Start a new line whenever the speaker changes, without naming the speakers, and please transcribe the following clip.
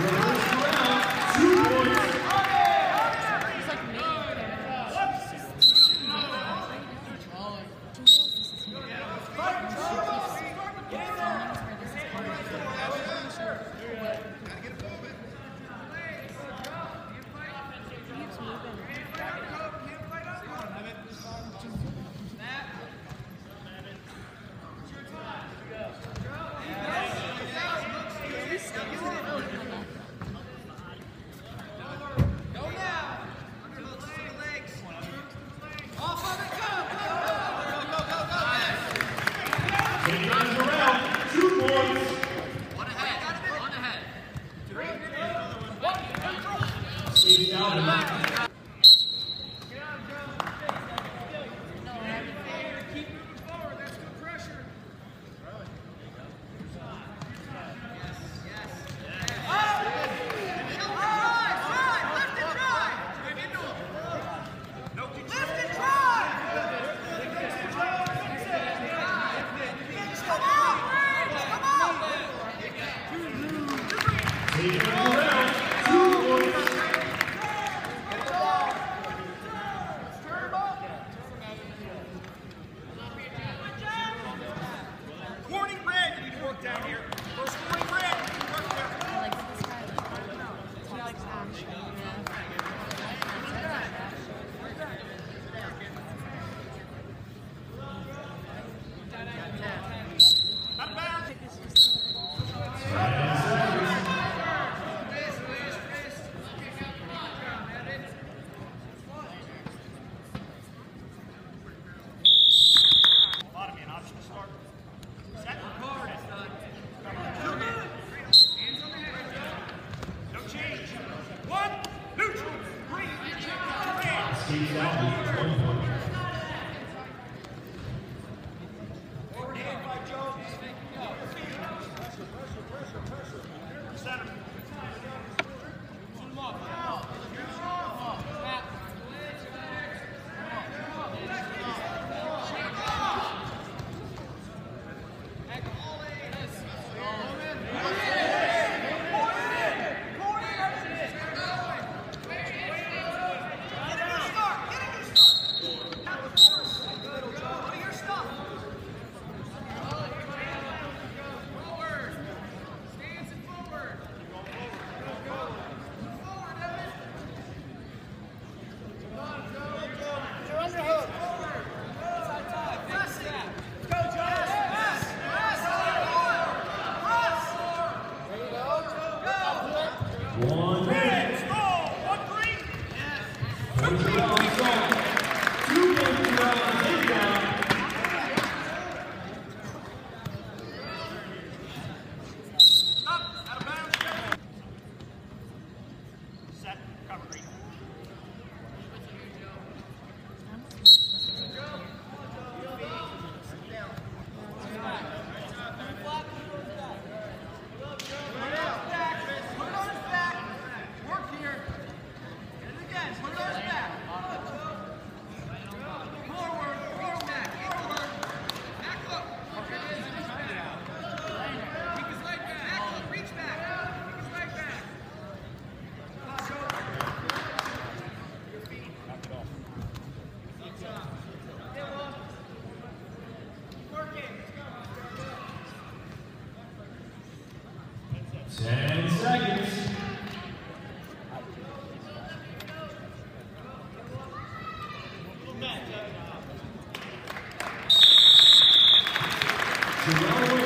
first Steve Alvin,
one
point. By 14